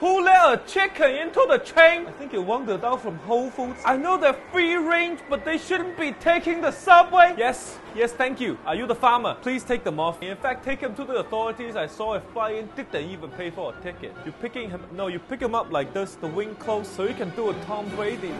Who let a chicken into the train? I think it wandered out from Whole Foods. I know they're free range, but they shouldn't be taking the subway. Yes, yes, thank you. Are you the farmer? Please take them off. In fact, take him to the authorities. I saw a fly-in, didn't even pay for a ticket. You picking him? No, you pick him up like this, the wing closed, so you can do a Tom Brady.